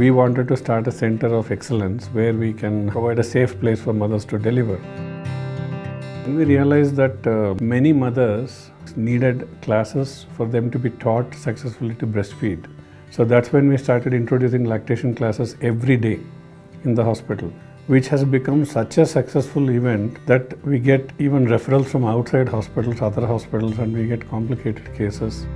We wanted to start a center of excellence where we can provide a safe place for mothers to deliver. And we realized that uh, many mothers needed classes for them to be taught successfully to breastfeed. So that's when we started introducing lactation classes every day in the hospital, which has become such a successful event that we get even referrals from outside hospitals, other hospitals, and we get complicated cases.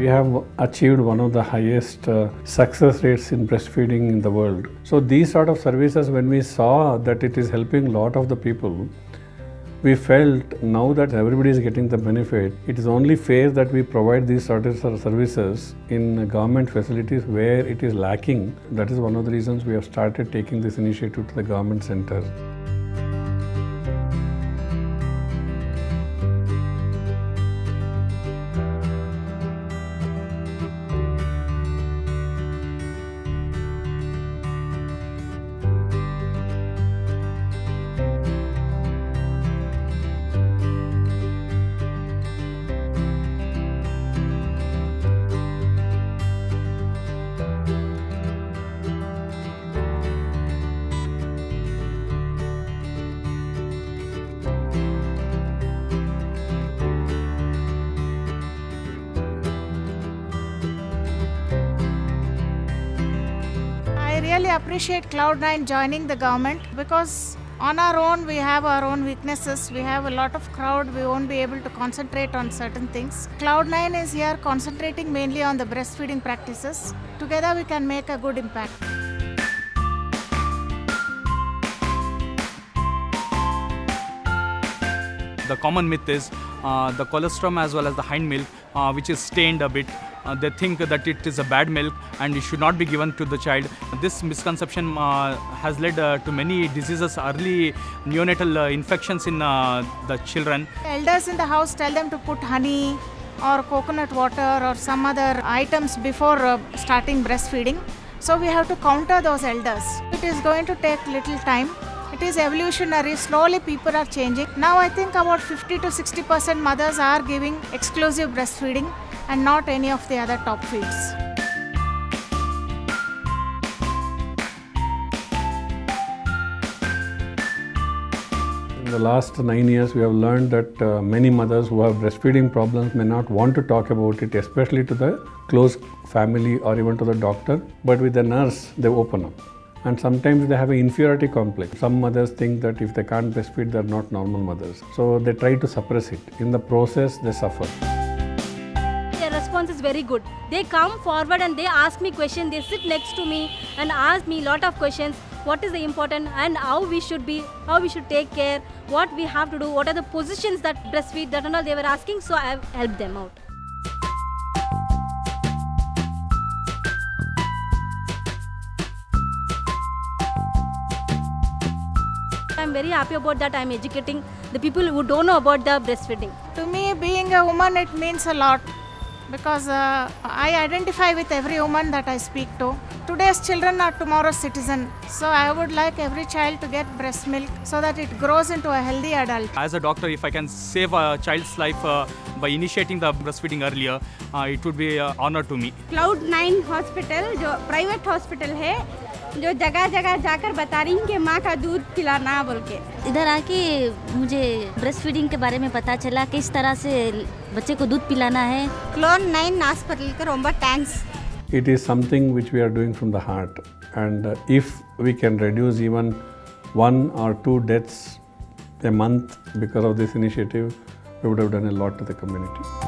We have achieved one of the highest uh, success rates in breastfeeding in the world. So these sort of services, when we saw that it is helping a lot of the people, we felt now that everybody is getting the benefit, it is only fair that we provide these sort of services in government facilities where it is lacking. That is one of the reasons we have started taking this initiative to the government centers. Really appreciate Cloudnine joining the government because on our own we have our own weaknesses. We have a lot of crowd, we won't be able to concentrate on certain things. Cloudnine is here concentrating mainly on the breastfeeding practices. Together we can make a good impact. The common myth is uh, the colostrum as well as the hind milk, uh, which is stained a bit. Uh, they think that it is a bad milk and it should not be given to the child. This misconception uh, has led uh, to many diseases, early neonatal uh, infections in the children. Elders in the house tell them to put honey or coconut water or some other items before starting breastfeeding. So we have to counter those elders. It is going to take little time. It is evolutionary. Slowly people are changing. Now I think about 50 to 60 percent mothers are giving exclusive breastfeeding and not any of the other top feeds. In the last nine years, we have learned that uh, many mothers who have breastfeeding problems may not want to talk about it, especially to the close family or even to the doctor. But with the nurse, they open up. And sometimes they have an inferiority complex. Some mothers think that if they can't breastfeed, they're not normal mothers. So they try to suppress it. In the process, they suffer. Their response is very good. They come forward and they ask me questions. They sit next to me and ask me lot of questions. What is the important and how we should be, how we should take care, what we have to do, what are the positions that breastfeed, that and all they were asking. So I have helped them out. I'm very happy about that. I'm educating the people who don't know about the breastfeeding. To me, being a woman, it means a lot because uh, I identify with every woman that I speak to. Today's children are tomorrow's citizen. So I would like every child to get breast milk so that it grows into a healthy adult. As a doctor, if I can save a child's life uh, by initiating the breastfeeding earlier, uh, it would be an honor to me. Cloudnine Hospital, जो private hospital है, जो जगह जगह जाकर बता रही हैं कि माँ का दूध पिलाना बोल के इधर आके मुझे ब्रेस्ट फीडिंग के बारे में पता चला किस तरह से बच्चे को दूध पिलाना है क्लोन नाइन नास्पटल रोम्बा thanks it is something which we are doing from the heart and uh, if we can reduce even one or two deaths a month because of this initiative we would have done a lot to the community.